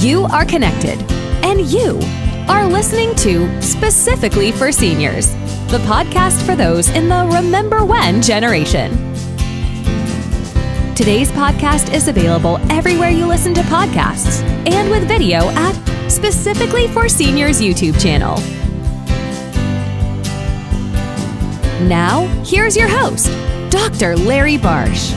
You are connected, and you are listening to Specifically for Seniors, the podcast for those in the Remember When generation. Today's podcast is available everywhere you listen to podcasts and with video at Specifically for Seniors YouTube channel. Now, here's your host, Dr. Larry Barsh.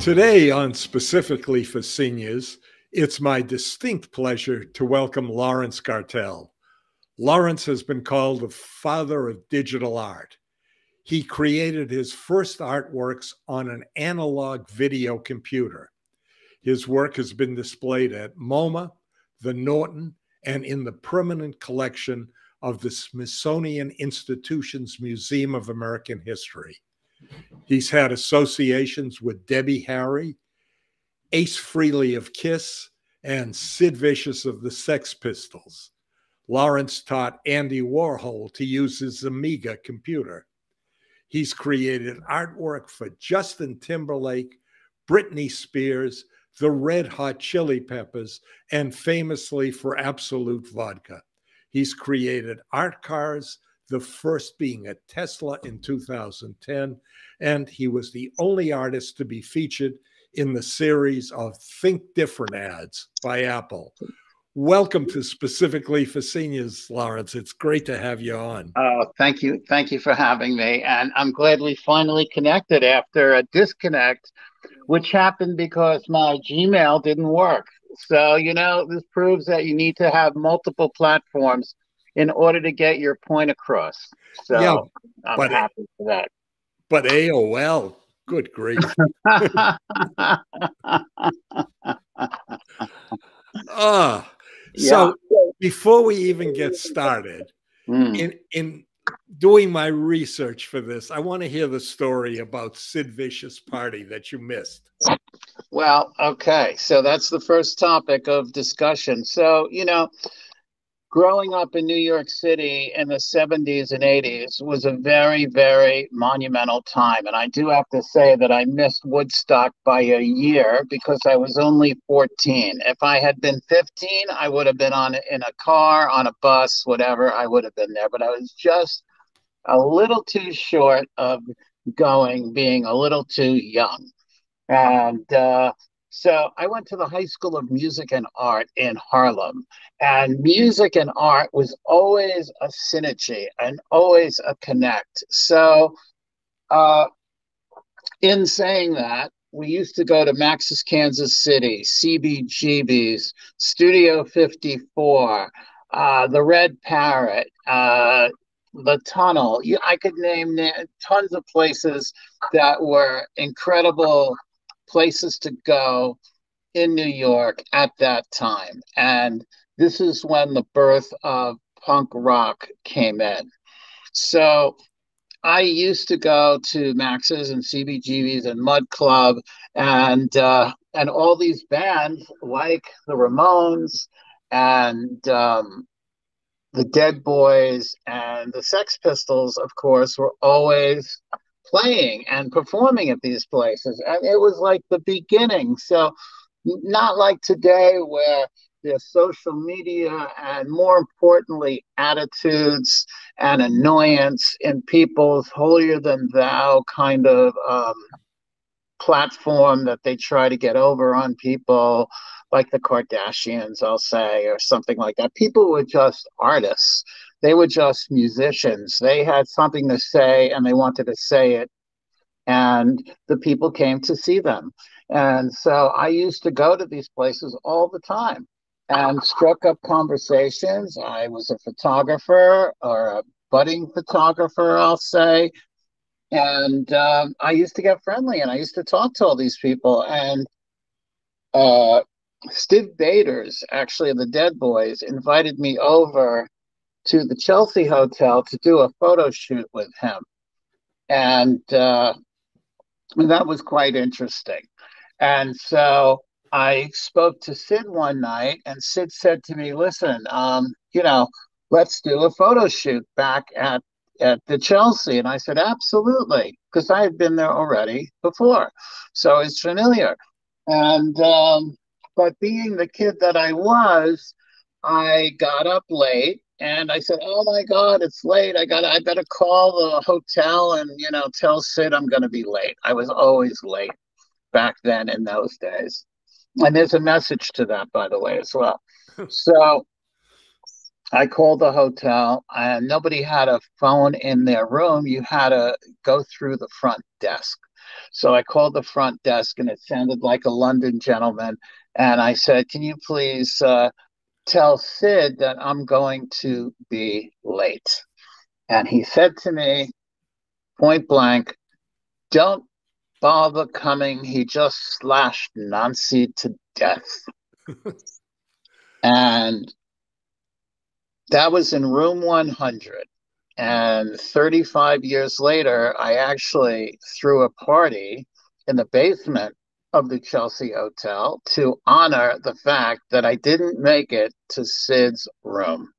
Today, on Specifically for Seniors, it's my distinct pleasure to welcome Laurence Gartel. Laurence has been called the father of digital art. He created his first artworks on an analog video computer. His work has been displayed at MoMA, the Norton, and in the permanent collection of the Smithsonian Institution's Museum of American History. He's had associations with Debbie Harry, Ace Frehley of Kiss, and Sid Vicious of the Sex Pistols. Laurence taught Andy Warhol to use his Amiga computer. He's created artwork for Justin Timberlake, Britney Spears, the Red Hot Chili Peppers, and famously for Absolut Vodka. He's created art cars, the first being a Tesla in 2010, and he was the only artist to be featured in the series of Think Different ads by Apple. Welcome to Specifically for Seniors, Laurence. It's great to have you on. Oh, thank you. Thank you for having me. And I'm glad we finally connected after a disconnect, which happened because my Gmail didn't work. So, you know, this proves that you need to have multiple platforms in order to get your point across. So yeah, I'm but, happy for that. But AOL, good grief. Ah, yeah. so before we even get started, mm. in in doing my research for this, I want to hear the story about Sid Vicious party that you missed. Well, okay, so that's the first topic of discussion. So you know, growing up in New York City in the 70s and 80s was a very, very monumental time. And I do have to say that I missed Woodstock by a year because I was only 14. If I had been 15, I would have been on in a car, on a bus, whatever, I would have been there. But I was just a little too short of going, being a little too young. And uh, so I went to the High School of Music and Art in Harlem, and music and art was always a synergy and always a connect. So, uh, in saying that, we used to go to Max's Kansas City, CBGB's, Studio 54, uh, the Red Parrot, uh, the Tunnel. I could name tons of places that were incredible places to go in New York at that time. And this is when the birth of punk rock came in. So I used to go to Max's and CBGB's and Mudd Club and uh, and all these bands like the Ramones and um, the Dead Boys and the Sex Pistols, of course, were always playing and performing at these places. And it was like the beginning. So, not like today where there's social media and more importantly, attitudes and annoyance in people's holier than thou kind of um, platform that they try to get over on people like the Kardashians, I'll say, or something like that. People were just artists they were just musicians. They had something to say and they wanted to say it. And the people came to see them. And so I used to go to these places all the time and struck up conversations. I was a photographer or a budding photographer, I'll say. And um, I used to get friendly and I used to talk to all these people. And uh, Stiv Bators, actually, the Dead Boys, invited me over to the Chelsea Hotel to do a photo shoot with him. And, uh, that was quite interesting. And so I spoke to Sid one night, and Sid said to me, Listen, um, you know, let's do a photo shoot back at at the Chelsea. And I said, absolutely, because I had been there already before. So it's familiar. And, um, but being the kid that I was, I got up late and I said, "Oh my God, it's late. I got. I better call the hotel and you know tell Sid I'm going to be late." I was always late back then in those days, and there's a message to that, by the way, as well. so I called the hotel and nobody had a phone in their room. You had to go through the front desk. So I called the front desk and it sounded like a London gentleman. And I said, Can you please uh, tell Sid that I'm going to be late? And he said to me, point blank, Don't bother coming. He just slashed Nancy to death. and that was in room 100. And 35 years later, I actually threw a party in the basement of the Chelsea Hotel to honor the fact that I didn't make it to Sid's room.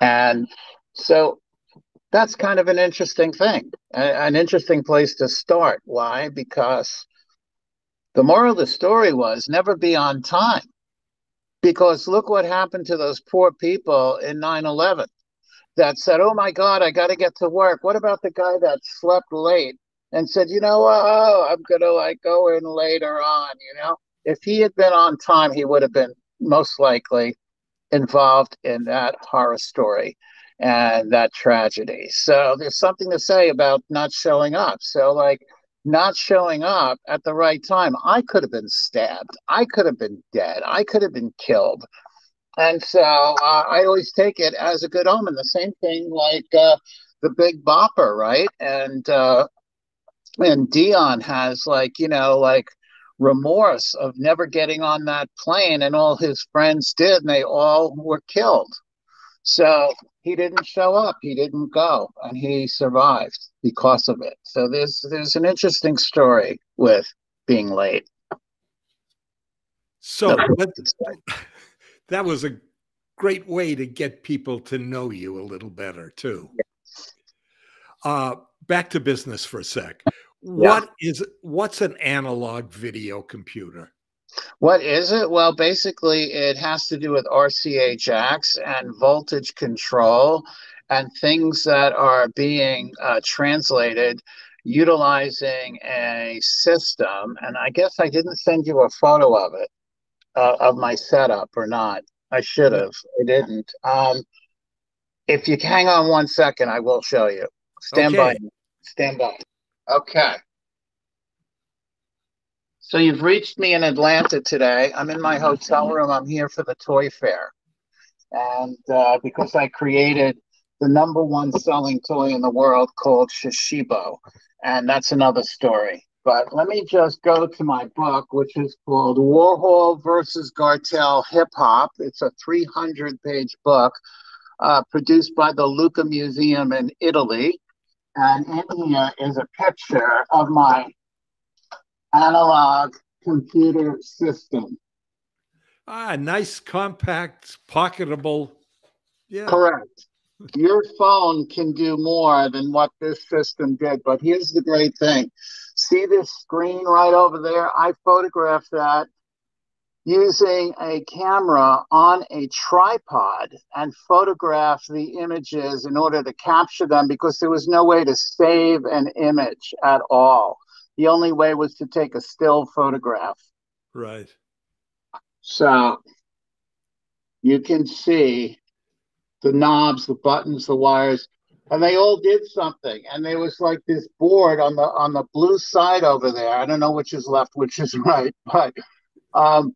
And so that's kind of an interesting thing, an interesting place to start. Why? Because the moral of the story was never be on time because look what happened to those poor people in 9-11 that said oh my god i got to get to work what about the guy that slept late and said you know oh i'm gonna like go in later on you know if he had been on time he would have been most likely involved in that horror story and that tragedy so there's something to say about not showing up so like not showing up at the right time. I could have been stabbed. I could have been dead. I could have been killed. And so uh, I always take it as a good omen. The same thing like uh, the Big Bopper, right? And uh, and Dion has like you know like remorse of never getting on that plane, and all his friends did, and they all were killed. So he didn't show up. He didn't go, and he survived because of it. So there's there's an interesting story with being late. So that, that was a great way to get people to know you a little better too. Uh, back to business for a sec. Yeah. What is what's an analog video computer? What is it? Well, basically, it has to do with RCA jacks and voltage control and things that are being uh, translated utilizing a system. And I guess I didn't send you a photo of it, uh, of my setup or not. I should have. I didn't. Um, if you hang on one second, I will show you. Stand okay. by. Stand by. Okay. So you've reached me in Atlanta today. I'm in my hotel room. I'm here for the toy fair. And uh, because I created the number one selling toy in the world called Shashibo. And that's another story. But let me just go to my book, which is called Warhol versus Gartel Hip Hop. It's a 300 page book uh, produced by the Lucca Museum in Italy. And in here is a picture of my analog computer system. Ah, nice, compact, pocketable. Yeah. Correct. Your phone can do more than what this system did. But here's the great thing see this screen right over there? I photographed that using a camera on a tripod and photograph the images in order to capture them because there was no way to save an image at all the only way was to take a still photograph. Right. So you can see the knobs, the buttons, the wires, and they all did something. And there was like this board on the on the blue side over there. I don't know which is left, which is right, but um,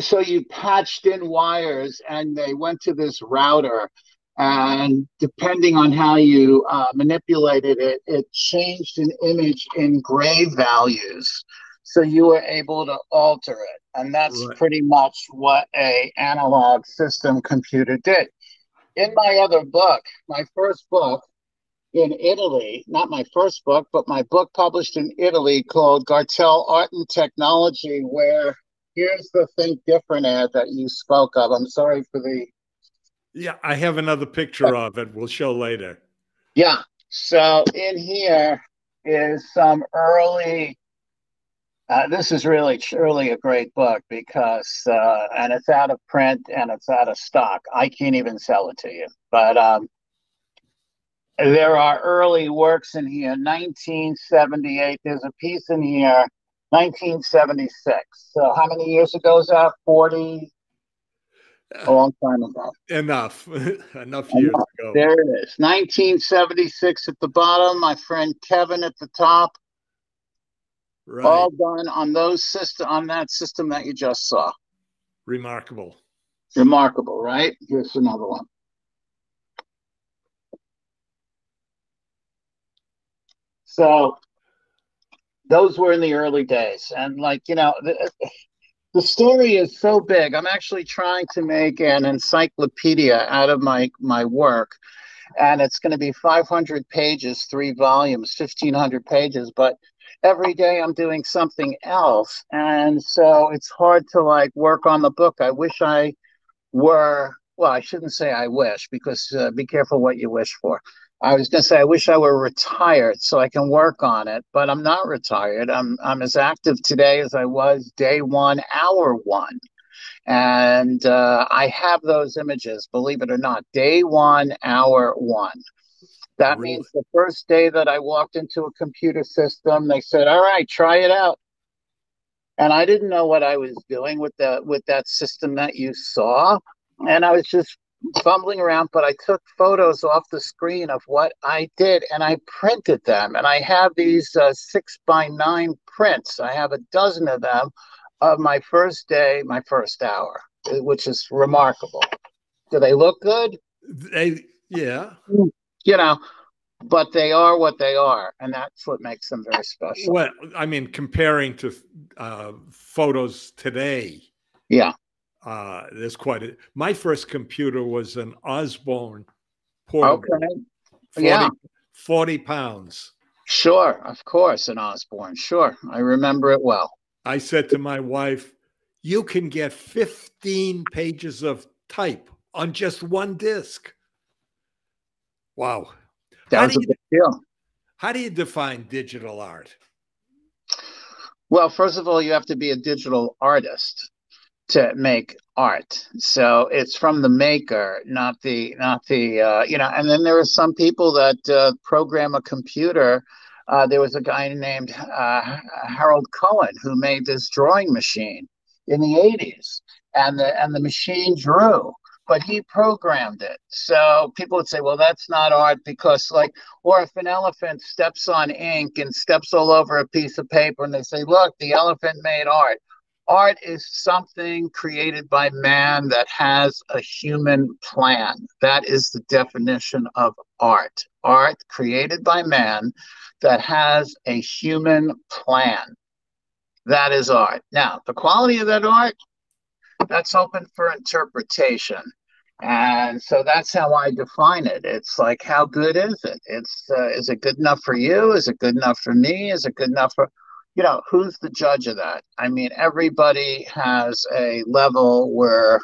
so you patched in wires, and they went to this router, and depending on how you uh, manipulated it, it changed an image in gray values. So you were able to alter it, and that's right. pretty much what a analog system computer did. In my other book, my first book in Italy, not my first book, but my book published in Italy called Gartel Art and Technology, where here's the Think Different ad that you spoke of. I'm sorry for the Yeah, I have another picture of it. We'll show later. Yeah. So in here is some early. Uh, this is really truly a great book because, uh, and it's out of print and it's out of stock. I can't even sell it to you, but um, there are early works in here. 1978. There's a piece in here. 1976. So how many years ago is that? 40, a long time ago. Enough. Enough years Enough. ago. There it is. 1976 at the bottom, my friend Kevin at the top. Right. All done on those system on that system that you just saw. Remarkable. Remarkable, right? Here's another one. So those were in the early days. And like, you know, the, the story is so big. I'm actually trying to make an encyclopedia out of my my work, and it's going to be 500 pages, three volumes, 1,500 pages. But every day I'm doing something else, and so it's hard to like work on the book. I wish I were. Well, I shouldn't say I wish because uh, be careful what you wish for. I was going to say I wish I were retired so I can work on it, but I'm not retired. I'm I'm as active today as I was day one, hour one, and uh, I have those images. Believe it or not, day one, hour one. That really? means the first day that I walked into a computer system, they said, "All right, try it out." And I didn't know what I was doing with the with that system that you saw, and I was just fumbling around, but I took photos off the screen of what I did and I printed them. And I have these uh, six by nine prints. I have a dozen of them of my first day, my first hour, which is remarkable. Do they look good? They, yeah. You know, but they are what they are, and that's what makes them very special. Well, I mean, comparing to uh, photos today. Yeah uh, there's quite a. My first computer was an Osborne portable. Okay. 40, yeah. 40 pounds. Sure, of course, an Osborne. Sure, I remember it well. I said to my wife, "You can get 15 pages of type on just one disc. Wow, that was a big deal. How do you define digital art? Well, first of all, you have to be a digital artist to make art. So it's from the maker not the not the uh, you know and then there are some people that uh, program a computer. Uh, there was a guy named uh, harold cohen who made this drawing machine in the 80s and the and the machine drew but he programmed it. So people would say well that's not art because like or if an elephant steps on ink and steps all over a piece of paper and they say look the elephant made art art is something created by man that has a human plan. That is the definition of art. Art created by man that has a human plan. That is art. Now, the quality of that art, that's open for interpretation. And so that's how I define it. It's like, how good is it? It's uh, is it good enough for you? Is it good enough for me? Is it good enough for you know, who's the judge of that? I mean, everybody has a level where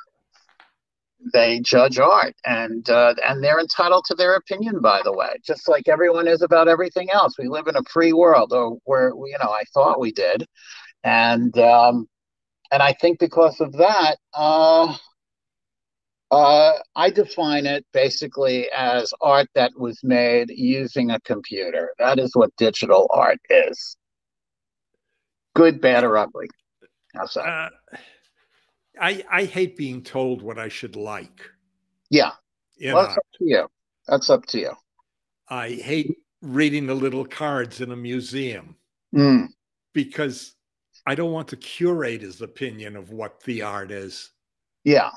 they judge art, and uh, and they're entitled to their opinion. By the way, just like everyone is about everything else, we live in a free world, or where you know, I thought we did, and um, and I think because of that, uh, uh, I define it basically as art that was made using a computer. That is what digital art is good, bad, or ugly. How's that? Uh, I I hate being told what I should like. Yeah, well, that's up to you. That's up to you. I hate reading the little cards in a museum mm. because I don't want the curator's opinion of what the art is. Yeah,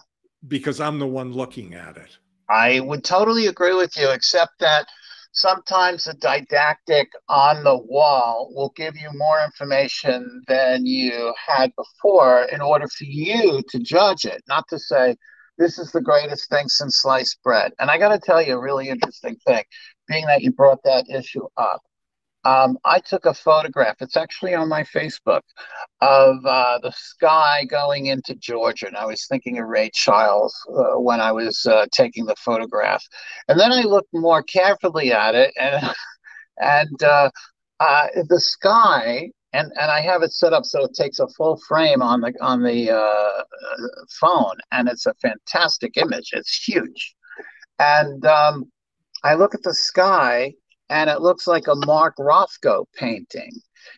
because I'm the one looking at it. I would totally agree with you, except that sometimes a didactic on the wall will give you more information than you had before in order for you to judge it, not to say, this is the greatest thing since sliced bread. And I got to tell you a really interesting thing, being that you brought that issue up. Um, I took a photograph. It's actually on my Facebook of uh, the sky going into Georgia. And I was thinking of Ray Charles uh, when I was uh, taking the photograph. And then I looked more carefully at it, and and uh, uh, the sky. And, and I have it set up so it takes a full frame on the on the uh, phone, and it's a fantastic image. It's huge, and um, I look at the sky, and it looks like a Mark Rothko painting.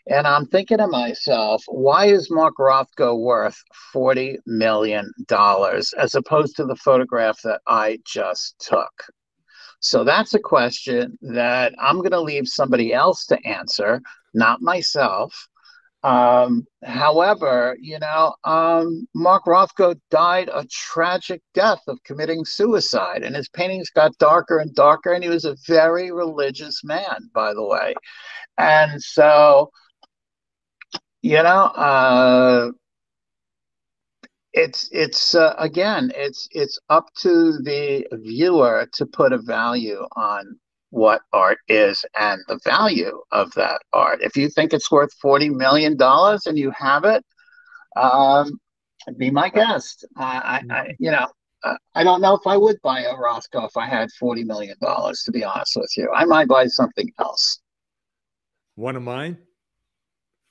And I'm thinking to myself, why is Mark Rothko worth $40 million as opposed to the photograph that I just took? So that's a question that I'm going to leave somebody else to answer, not myself. Um, however, you know, um, Mark Rothko died a tragic death of committing suicide, and his paintings got darker and darker. And he was a very religious man, by the way. And so, you know, uh, it's it's uh, again, it's it's up to the viewer to put a value on what art is and the value of that art. If you think it's worth $40 million and you have it, um, be my guest. I, I, you know, I don't know if I would buy a Rothko if I had $40 million, to be honest with you. I might buy something else. One of mine?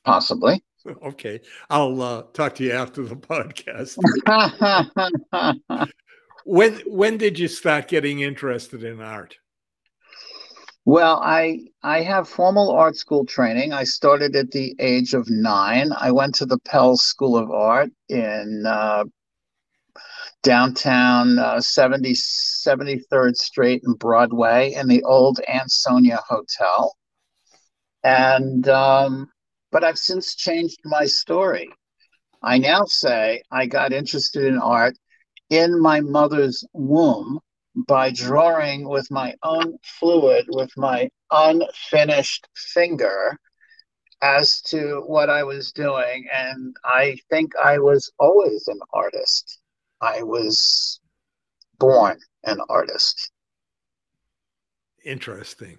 Possibly. Okay. I'll uh, talk to you after the podcast. when when did you start getting interested in art? Well, I I have formal art school training. I started at the age of nine. I went to the Pell School of Art in uh, downtown uh, 70, 73rd Street and Broadway in the old Ansonia Hotel. And um, but I've since changed my story. I now say I got interested in art in my mother's womb by drawing with my own fluid, with my unfinished finger, as to what I was doing. And I think I was always an artist. I was born an artist. Interesting.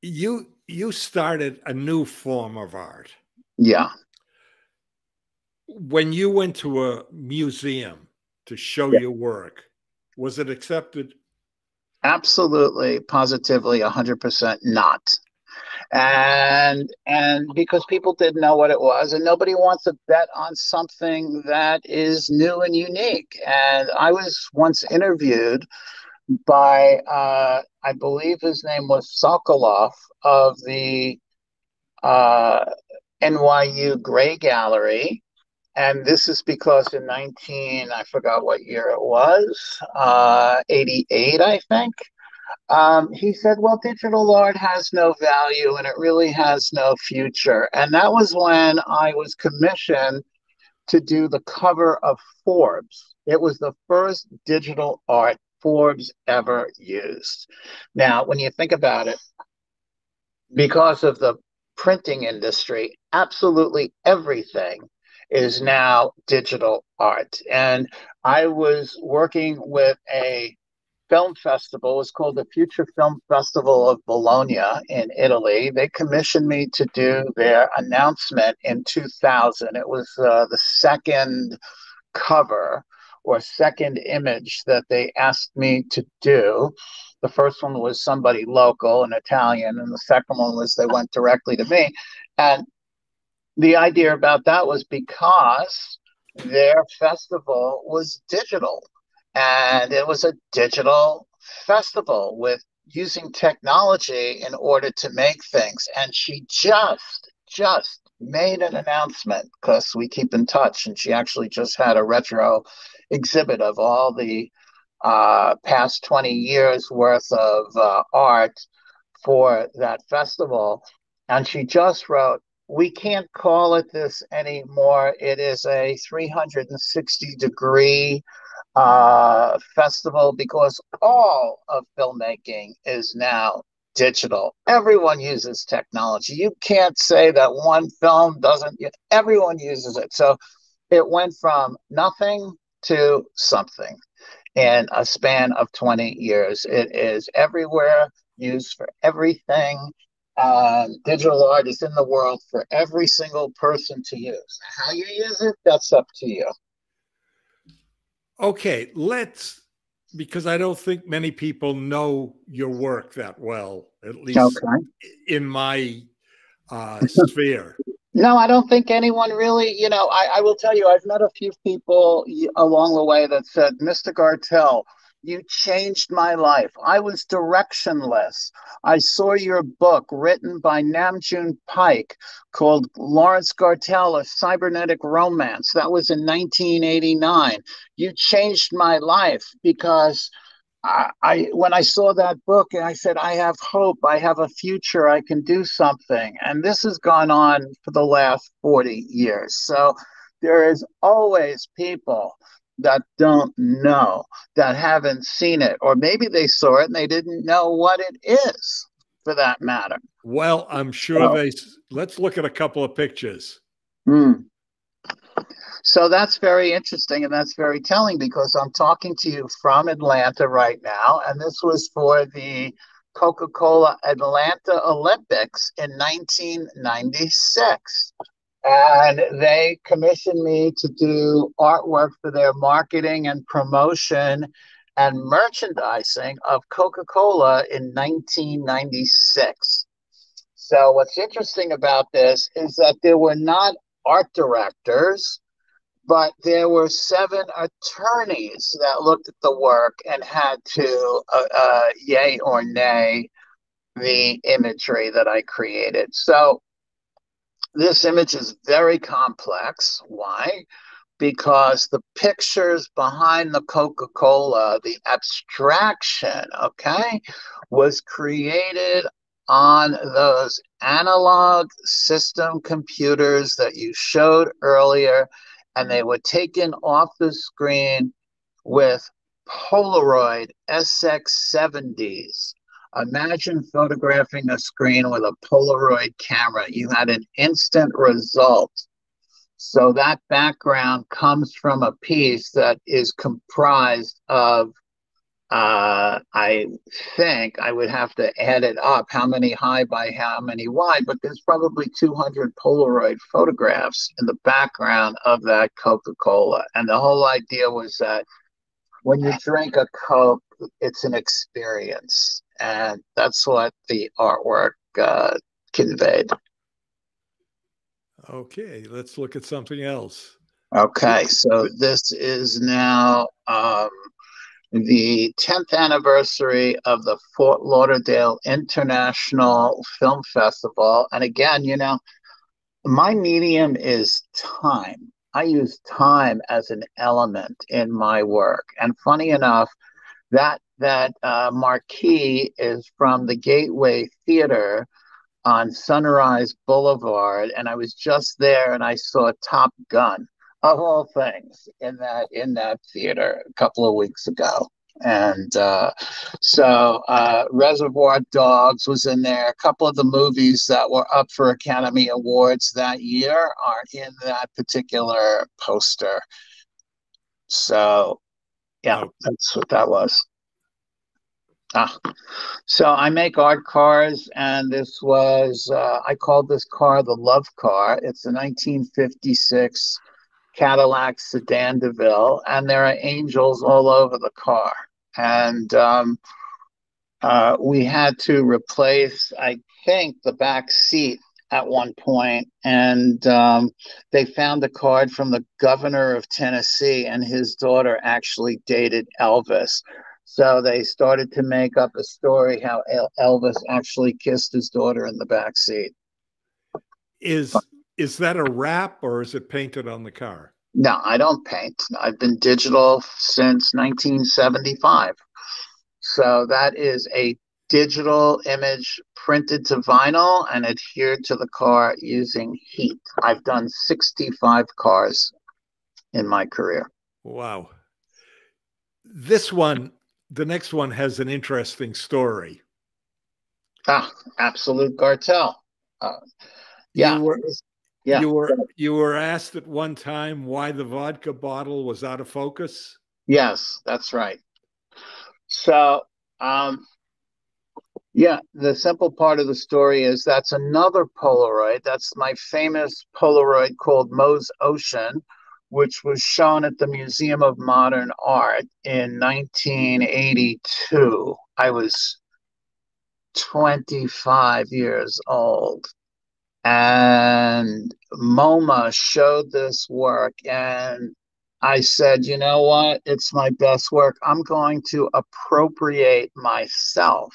You you started a new form of art. Yeah. When you went to a museum, to show yeah. your work. Was it accepted? Absolutely, positively, 100% not. And and because people didn't know what it was, and nobody wants to bet on something that is new and unique. And I was once interviewed by, uh, I believe his name was Sokoloff of the uh, NYU Grey Gallery, and this is because in 19 i forgot what year it was uh, 88 i think um, he said well digital art has no value and it really has no future. And that was when i was commissioned to do the cover of forbes. It was the first digital art forbes ever used. Now when you think about it because of the printing industry absolutely everything is now digital art. And I was working with a film festival. It's called the Future Film Festival of Bologna in Italy. They commissioned me to do their announcement in 2000. It was uh, the second cover or second image that they asked me to do. The first one was somebody local, an Italian, and the second one was they went directly to me. And the idea about that was because their festival was digital. And it was a digital festival with using technology in order to make things. And she just just made an announcement because we keep in touch and she actually just had a retro exhibit of all the uh, past 20 years worth of uh, art for that festival. And she just wrote we can't call it this anymore. It is a 360 degree uh, festival because all of filmmaking is now digital. Everyone uses technology. You can't say that one film doesn't, everyone uses it. So it went from nothing to something in a span of 20 years. It is everywhere. used for everything. Uh, digital art is in the world for every single person to use. How you use it, that's up to you. Okay, let's because I don't think many people know your work that well, at least okay. in my uh, sphere. No, I don't think anyone really, you know, I, I will tell you, I've met a few people along the way that said, Mr. Gartel, you changed my life. I was directionless. I saw your book written by Nam June Paik called Laurence Gartel, A Cybernetic Romance. That was in 1989. You changed my life because I, I when I saw that book and I said, I have hope, I have a future, I can do something. And this has gone on for the last 40 years. So there is always people that don't know, that haven't seen it, or maybe they saw it and they didn't know what it is for that matter. Well, I'm sure they. Let's look at a couple of pictures. Hmm. So that's very interesting and that's very telling because I'm talking to you from Atlanta right now, and this was for the Coca Cola Atlanta Olympics in 1996 and they commissioned me to do artwork for their marketing and promotion and merchandising of Coca-Cola in 1996. So what's interesting about this is that there were not art directors, but there were seven attorneys that looked at the work and had to uh, uh, yay or nay the imagery that I created. So this image is very complex. Why? Because the pictures behind the Coca Cola, the abstraction, okay, was created on those analog system computers that you showed earlier, and they were taken off the screen with Polaroid SX70s. Imagine photographing a screen with a Polaroid camera. You had an instant result. So that background comes from a piece that is comprised of, uh, I think I would have to add it up how many high by how many wide, but there's probably 200 Polaroid photographs in the background of that Coca Cola. And the whole idea was that when you drink a Coke, it's an experience and that's what the artwork uh, conveyed. Okay, let's look at something else. Okay, so this is now um, the 10th anniversary of the Fort Lauderdale International Film Festival. And again, you know, my medium is time. I use time as an element in my work. And funny enough, that that uh, marquee is from the Gateway Theater on Sunrise Boulevard, and I was just there and I saw Top Gun of all things in that in that theater a couple of weeks ago. And uh, so uh, Reservoir Dogs was in there. A couple of the movies that were up for Academy Awards that year are in that particular poster. So yeah, that's what that was. Ah, so I make art cars, and this was uh, I called this car the Love Car. It's a 1956 Cadillac Sedan DeVille, and there are angels all over the car. And um, uh, we had to replace, I think, the back seat at one point, and um, they found a card from the governor of Tennessee, and his daughter actually dated Elvis. So they started to make up a story how Elvis actually kissed his daughter in the back seat. Is is that a wrap or is it painted on the car? No, I don't paint. I've been digital since 1975. So that is a digital image printed to vinyl and adhered to the car using heat. I've done 65 cars in my career. Wow. This one, the next one has an interesting story. Ah, Absolut Gartel. Uh, yeah. You were, yeah. You were you were asked at one time why the vodka bottle was out of focus. Yes, that's right. So um, Yeah, the simple part of the story is that's another Polaroid. That's my famous Polaroid called Moe's Ocean, which was shown at the Museum of Modern Art in 1982. I was 25 years old. And MoMA showed this work, and I said, you know what? It's my best work. I'm going to appropriate myself.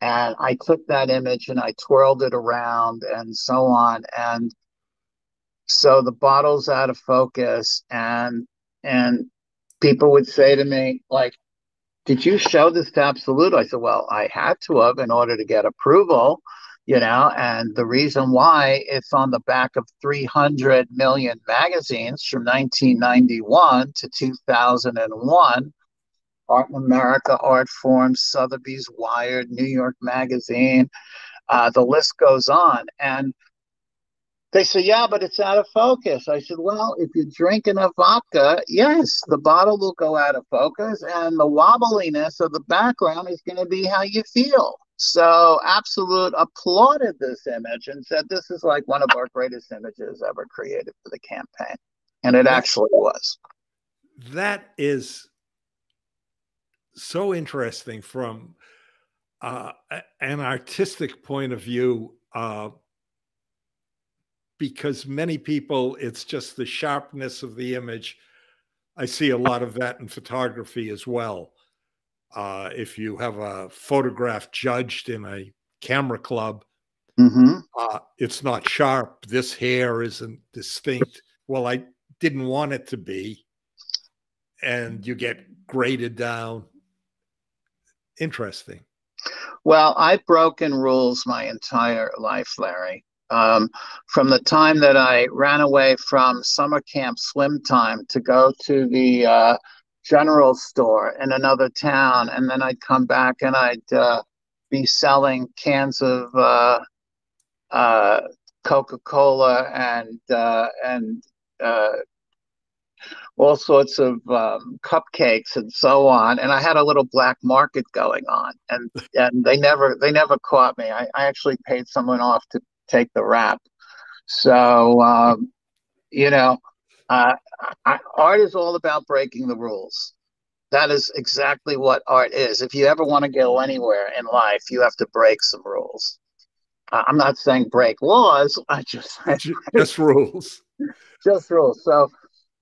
And I took that image and I twirled it around and so on. And so the bottle's out of focus and and people would say to me like did you show this to Absolut i said well i had to have in order to get approval you know and the reason why it's on the back of 300 million magazines from 1991 to 2001 art in america Artforum sotheby's wired new york magazine uh, the list goes on. And they said, yeah, but it's out of focus. I said, well, if you drink enough vodka, yes, the bottle will go out of focus and the wobbliness of the background is going to be how you feel. So Absolut applauded this image and said, this is like one of our greatest images ever created for the campaign. And it actually was. That is so interesting from uh, an artistic point of view. Uh, because many people, it's just the sharpness of the image. I see a lot of that in photography as well. Uh, if you have a photograph judged in a camera club, mm-hmm. uh, it's not sharp. This hair isn't distinct. Well, I didn't want it to be. And you get graded down. Interesting. Well, I've broken rules my entire life, Larry. Um, from the time that I ran away from summer camp swim time to go to the uh, general store in another town, and then I'd come back and I'd uh, be selling cans of uh, uh Coca Cola and uh, and uh, all sorts of um, cupcakes and so on. And I had a little black market going on, and and they never they never caught me. I, I actually paid someone off to take the rap. So, um, you know, uh, I, art is all about breaking the rules. That is exactly what art is. If you ever want to go anywhere in life, you have to break some rules. Uh, I'm not saying break laws. I just just rules. Just rules. So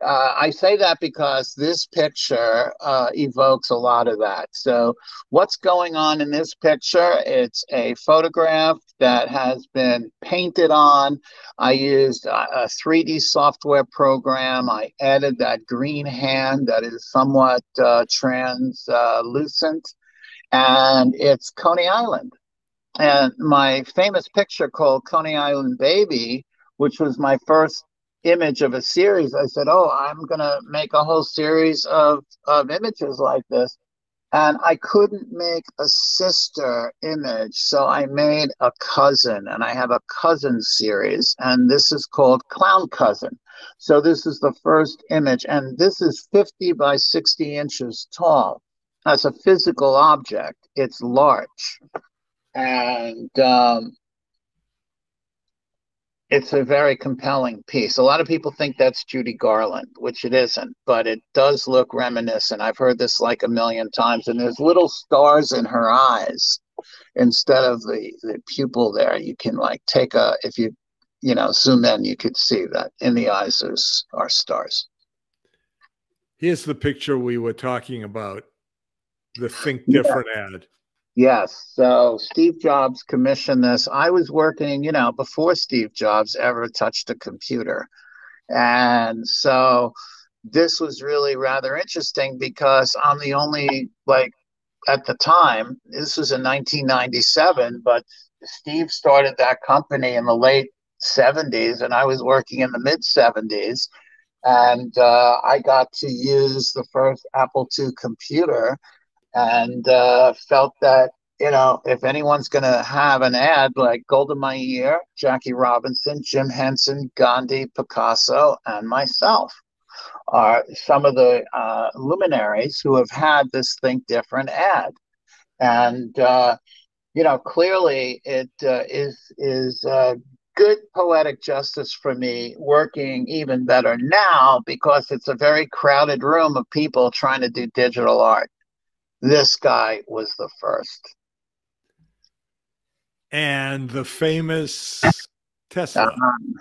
uh, I say that because this picture uh, evokes a lot of that. So, what's going on in this picture? It's a photograph that has been painted on. I used a, a 3D software program. I added that green hand that is somewhat uh, translucent, and it's Coney Island. And my famous picture called Coney Island Baby, which was my first image of a series, I said, "Oh, I'm gonna make a whole series of of images like this," and I couldn't make a sister image, so I made a cousin, and I have a cousin series, and this is called Clown Cousin. So this is the first image, and this is 50 by 60 inches tall. As a physical object, it's large, and um, it's a very compelling piece. A lot of people think that's Judy Garland, which it isn't, but it does look reminiscent. I've heard this like a million times, and there's little stars in her eyes instead of the, the pupil there. You can like take a, if you, you know, zoom in, you could see that in the eyes there's are stars. Here's the picture we were talking about the Think Different yeah. ad. Yes. So Steve Jobs commissioned this. I was working, you know, before Steve Jobs ever touched a computer. And so this was really rather interesting because I'm the only, like, at the time, this was in 1997, but Steve started that company in the late 70s, and I was working in the mid 70s. And uh, I got to use the first Apple II computer and uh, felt that you know if anyone's going to have an ad like Golda Meir, Jackie Robinson, Jim Henson, Gandhi, Picasso, and myself are some of the uh, luminaries who have had this Think Different ad. And uh, you know, clearly it uh, is is uh, good poetic justice for me working even better now because it's a very crowded room of people trying to do digital art. This guy was the first. And the famous Tesla. Uh,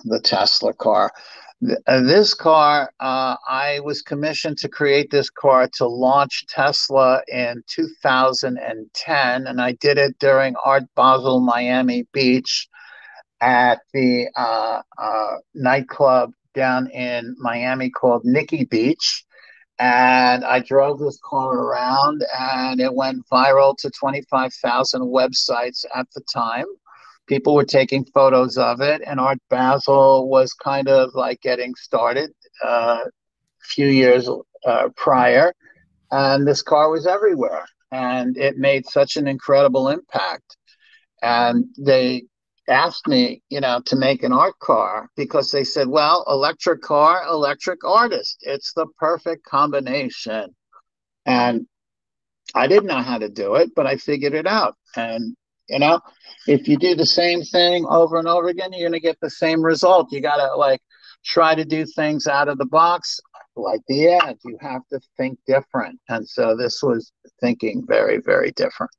the Tesla car. Uh, this car, uh, I was commissioned to create this car to launch Tesla in 2010, and I did it during Art Basel Miami Beach at the uh, uh, nightclub down in Miami called Nikki Beach. And I drove this car around, and it went viral to 25,000 websites at the time people were taking photos of it, and Art Basel was kind of like getting started uh, a few years uh, prior, and this car was everywhere, and it made such an incredible impact. And they asked me, you know, to make an art car because they said, well, electric car, electric artist, it's the perfect combination. And I didn't know how to do it, but I figured it out. And you know, if you do the same thing over and over again, you're going to get the same result. You got to like try to do things out of the box, like the ad. You have to think different. And so this was thinking very, very different.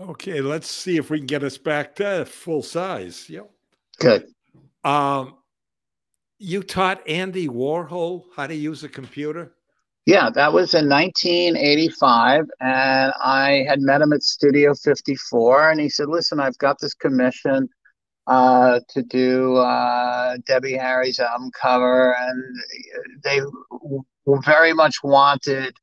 Okay, let's see if we can get us back to full size. Yep. Good. Um, you taught Andy Warhol how to use a computer? Yeah, that was in 1985, and I had met him at Studio 54, and he said, "Listen, I've got this commission uh, to do uh, Debbie Harry's album cover, and they very much wanted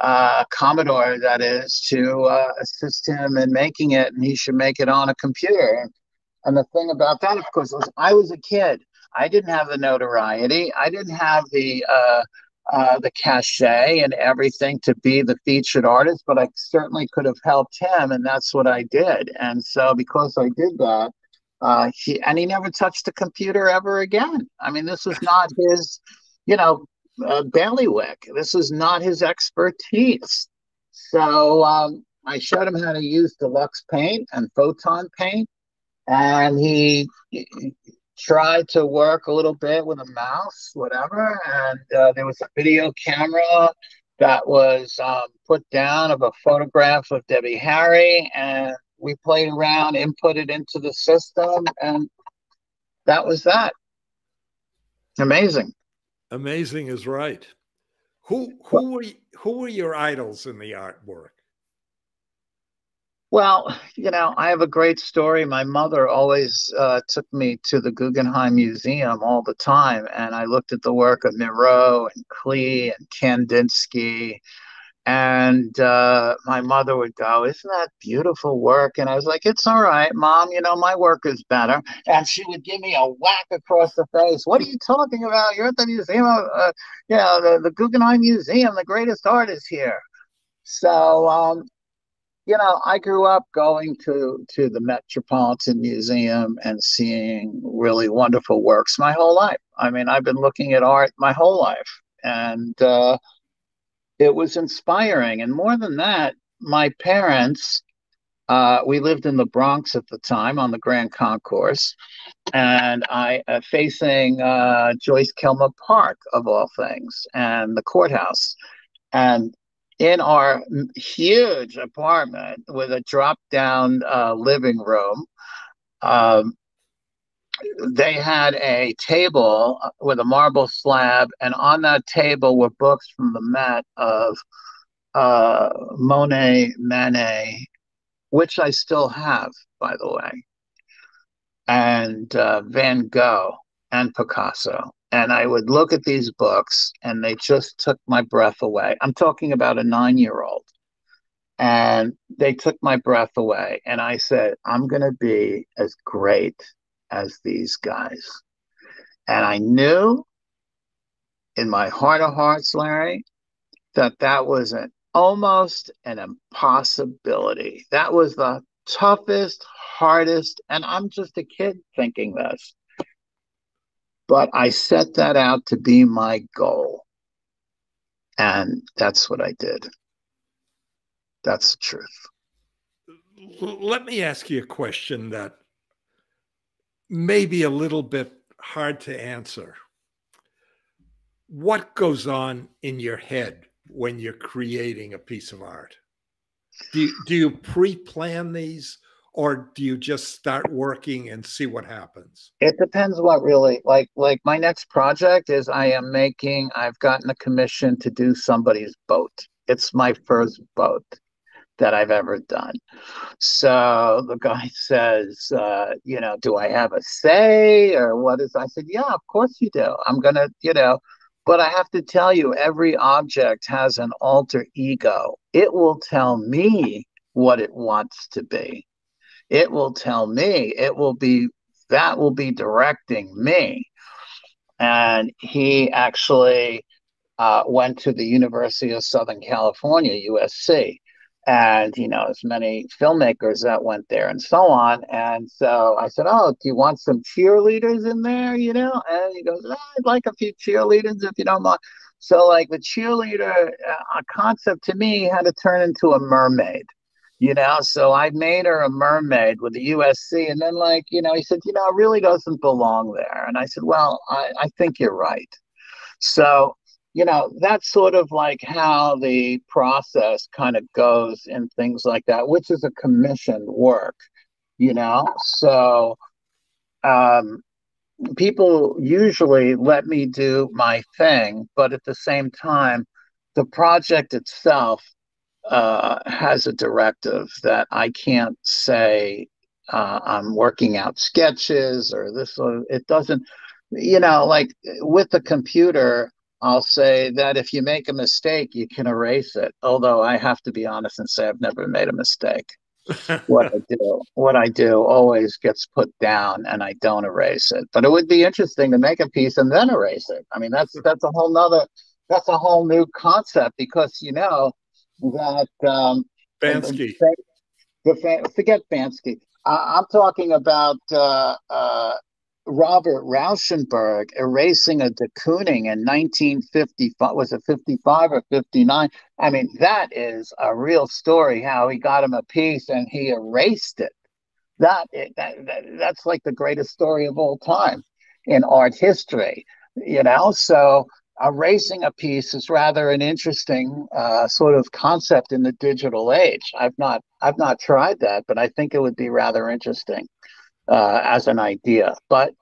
uh, Commodore, that is, to uh, assist him in making it, and he should make it on a computer." And the thing about that, of course, was I was a kid. I didn't have the notoriety. I didn't have the uh, uh, the cachet and everything to be the featured artist, but I certainly could have helped him, and that's what I did. And so, because I did that, uh, he and he never touched a computer ever again. I mean, this was not his, you know, uh, bailiwick. This is not his expertise. So um, I showed him how to use deluxe paint and photon paint, and he tried to work a little bit with a mouse, whatever. And uh, there was a video camera that was um, put down of a photograph of Debbie Harry, and we played around, input it into the system, and that was that. Amazing. Amazing is right. Who who were who were your idols in the artwork? Well, you know, I have a great story. My mother always uh, took me to the Guggenheim Museum all the time, and I looked at the work of Miro and Klee and Kandinsky. And uh, my mother would go, Isn't that beautiful work? And I was like, It's all right, mom. You know, my work is better. And she would give me a whack across the face. What are you talking about? You're at the museum, uh, you know, the, the Guggenheim Museum. The greatest art is here. So, um, you know, I grew up going to to the Metropolitan Museum and seeing really wonderful works my whole life. I mean, I've been looking at art my whole life, and uh, it was inspiring. And more than that, my parents. Uh, we lived in the Bronx at the time on the Grand Concourse, and I uh, facing uh, Joyce Kilmer Park of all things, and the courthouse. And in our huge apartment with a drop down uh, living room. Um, they had a table with a marble slab, and on that table were books from the Met of uh, Monet, Manet, which I still have, by the way, and uh, Van Gogh and Picasso and I would look at these books and they just took my breath away. I'm talking about a nine year old. And they took my breath away. And I said, I'm going to be as great as these guys. And I knew in my heart of hearts, Larry, that that was an almost an impossibility. That was the toughest, hardest, and I'm just a kid thinking this. But I set that out to be my goal. And that's what I did. That's the truth. let me ask you a question that may be a little bit hard to answer. What goes on in your head when you're creating a piece of art? Do you, do you pre-plan these or do you just start working and see what happens? It depends what really like like my next project is I am making I've gotten a commission to do somebody's boat. It's my first boat that I've ever done. So the guy says, uh, you know, do I have a say or what is I said, yeah, of course you do. I'm gonna, you know, but I have to tell you, every object has an alter ego. It will tell me what it wants to be. It will tell me, it will be, that will be directing me. And he actually uh, went to the University of Southern California, USC and you know as many filmmakers that went there and so on. And so i said oh do you want some cheerleaders in there you know? And he goes oh, i'd like a few cheerleaders if you don't mind. So like the cheerleader uh, concept to me had to turn into a mermaid you know? So i made her a mermaid with the usc and then like you know he said you know it really doesn't belong there. And i said well i, I think you're right. So you know, that's sort of like how the process kind of goes and things like that, which is a commissioned work, you know. So um, people usually let me do my thing, but at the same time, the project itself uh, has a directive that I can't say uh, I'm working out sketches or this. Or, it doesn't, you know, like with the computer I'll say that if you make a mistake, you can erase it. Although I have to be honest and say I've never made a mistake. what I do, what I do always gets put down and I don't erase it. But it would be interesting to make a piece and then erase it. I mean, that's that's a whole nother that's a whole new concept because you know that um Bansky. The, forget Bansky. I, am talking about uh, uh, Robert Rauschenberg erasing a de Kooning in 1955 was it 55 or 59 I mean that is a real story how he got him a piece and he erased it. That, that, that that's like the greatest story of all time in art history you know? So erasing a piece is rather an interesting uh, sort of concept in the digital age. I've not I've not tried that but I think it would be rather interesting uh, as an idea. But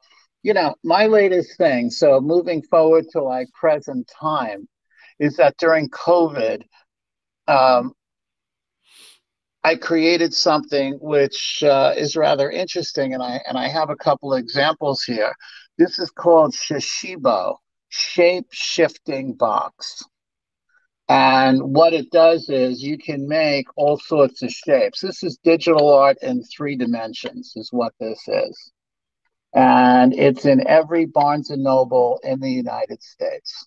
you know, my latest thing. So moving forward to like present time, is that during COVID, um, I created something which uh, is rather interesting, and I and I have a couple examples here. This is called Shashibo, shape shifting box. And what it does is you can make all sorts of shapes. This is digital art in three dimensions, is what this is. And it's in every Barnes and Noble in the United States.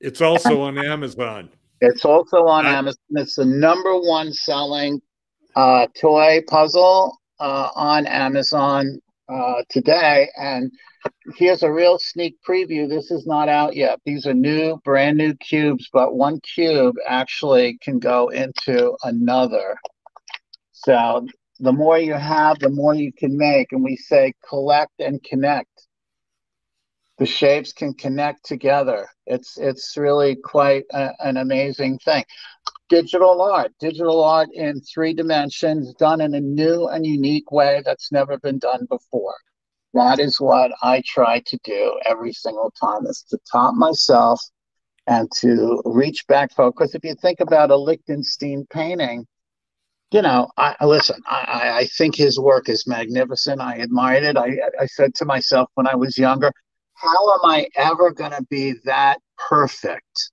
It's also on Amazon. It's also on I- Amazon. It's the number one selling uh, toy puzzle uh, on Amazon uh, today. And here's a real sneak preview. This is not out yet. These are new, brand new cubes, but one cube actually can go into another. So the more you have, the more you can make. And we say collect and connect. The shapes can connect together. It's it's really quite a, an amazing thing. Digital art, digital art in three dimensions, done in a new and unique way that's never been done before. That is what I try to do every single time is to top myself and to reach back for because if you think about a Lichtenstein painting, you know, I listen, I, I think his work is magnificent. I admired it. I, I said to myself when I was younger, how am I ever going to be that perfect?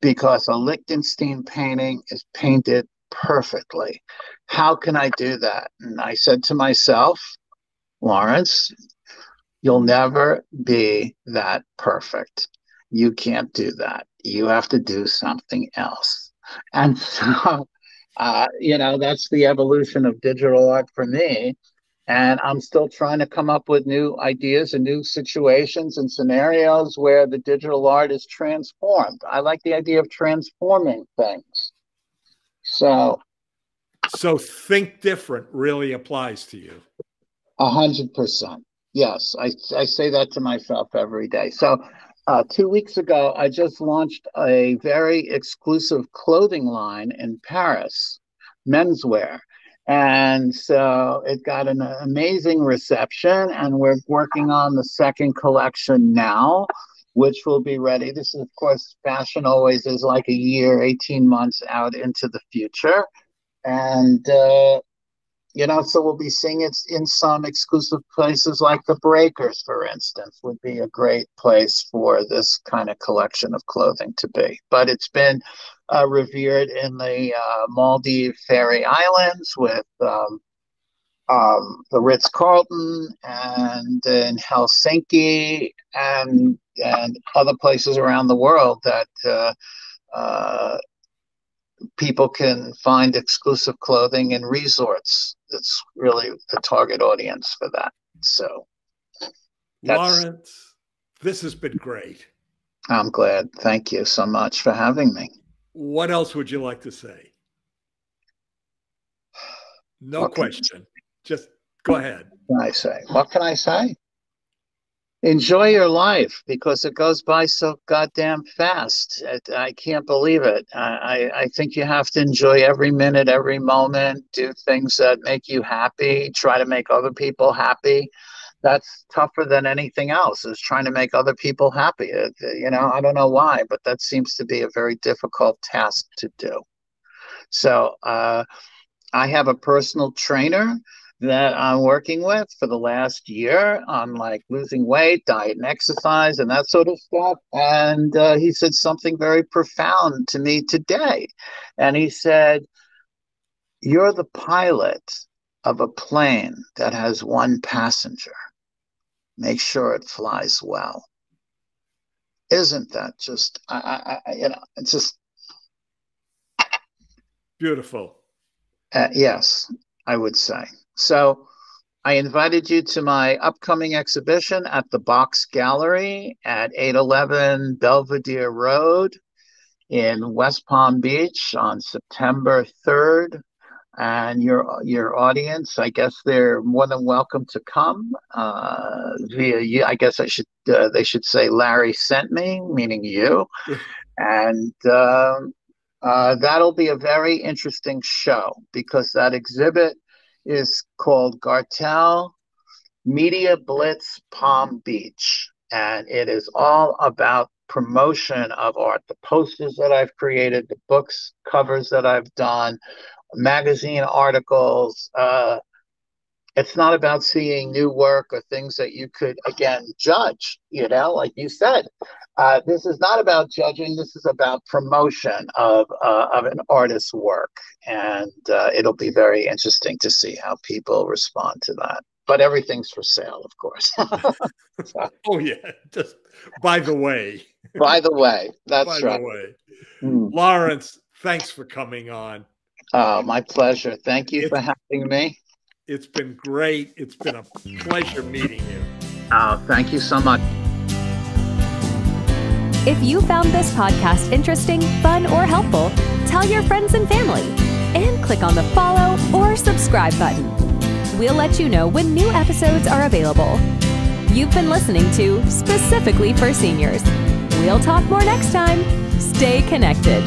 Because a Lichtenstein painting is painted perfectly. How can I do that? And I said to myself, Laurence, you'll never be that perfect. You can't do that. You have to do something else. And so, uh, you know, that's the evolution of digital art for me. And I'm still trying to come up with new ideas and new situations and scenarios where the digital art is transformed. I like the idea of transforming things. So so think different really applies to you. A hundred percent. Yes, I, I say that to myself every day. So, uh, two weeks ago, I just launched a very exclusive clothing line in Paris, menswear. And so it got an amazing reception, and we're working on the second collection now, which will be ready. This is, of course, fashion always is like a year, 18 months out into the future. And uh, you know, so we'll be seeing it in some exclusive places like the Breakers, for instance, would be a great place for this kind of collection of clothing to be. But it's been uh, revered in the uh, Maldive Fari Islands with um, um, the Ritz Carlton and in Helsinki and and other places around the world that uh, uh people can find exclusive clothing in resorts. It's really the target audience for that. So, Laurence, this has been great. I'm glad. Thank you so much for having me. What else would you like to say? No question. Just go ahead. Can I say? What can I say? Enjoy your life because it goes by so goddamn fast. I can't believe it. I, I think you have to enjoy every minute, every moment, do things that make you happy, try to make other people happy. That's tougher than anything else, is trying to make other people happy. You know, I don't know why, but that seems to be a very difficult task to do. So, uh, I have a personal trainer that I'm working with for the last year on like losing weight, diet, and exercise, and that sort of stuff. And uh, he said something very profound to me today. And he said, You're the pilot of a plane that has one passenger. Make sure it flies well. Isn't that just, I, I, you know, it's just beautiful. Uh, yes, I would say. So I invited you to my upcoming exhibition at the Box Gallery at 811 Belvedere Road in West Palm Beach on September 3rd. And your your audience, I guess they're more than welcome to come uh, via you. I guess I should uh, they should say Larry sent me, meaning you, and uh, uh, that'll be a very interesting show because that exhibit is called Gartel Media Blitz Palm Beach. And it is all about promotion of art the posters that I've created, the books covers that I've done, magazine articles. Uh, it's not about seeing new work or things that you could, again, judge, you know, like you said. Uh, this is not about judging. This is about promotion of uh, of an artist's work, and uh, it'll be very interesting to see how people respond to that. But everything's for sale, of course. so, oh yeah. Just by the way. by the way, that's by right. the way, mm. Laurence, thanks for coming on. Oh, my pleasure. Thank you for having me. It's been great. It's been a pleasure meeting you. Oh, thank you so much. If you found this podcast interesting, fun, or helpful, tell your friends and family and click on the follow or subscribe button. We'll let you know when new episodes are available. You've been listening to Specifically for Seniors. We'll talk more next time. Stay connected.